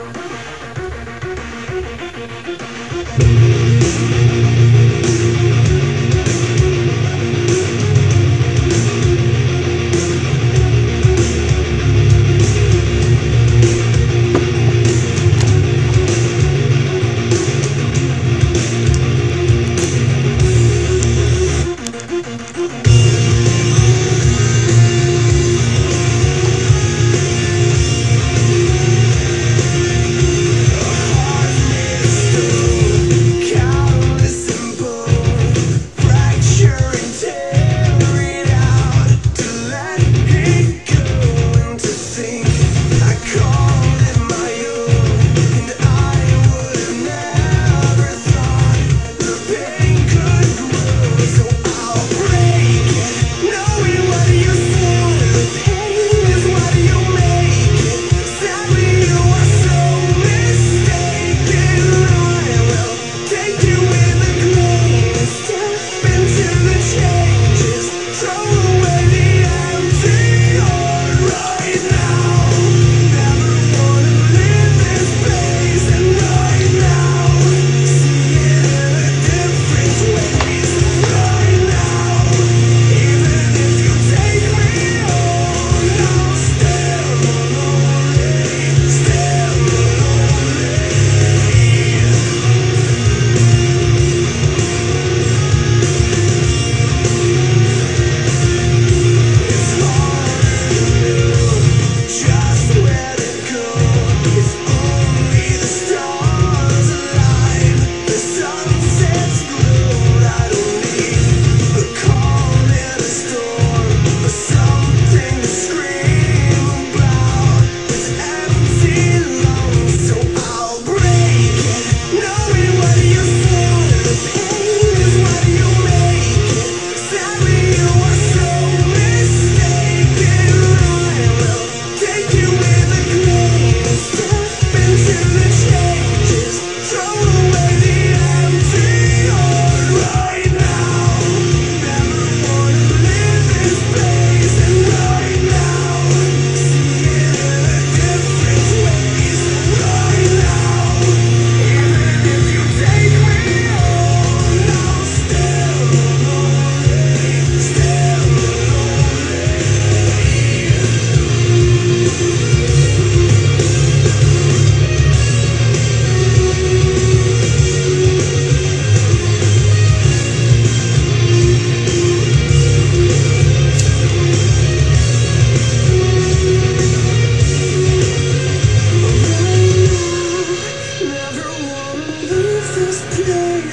Bye.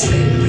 sleep.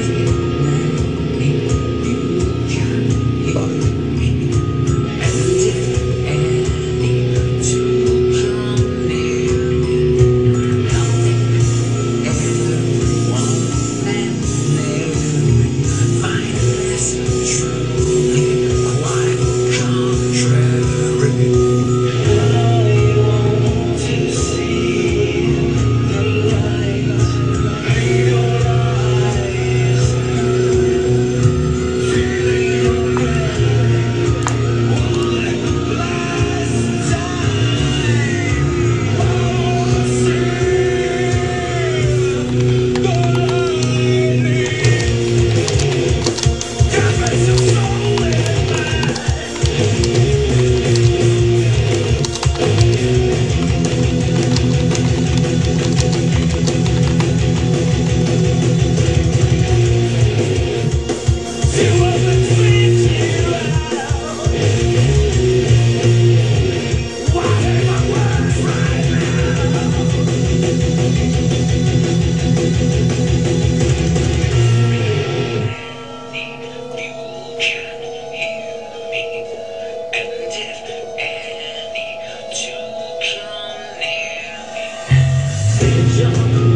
vision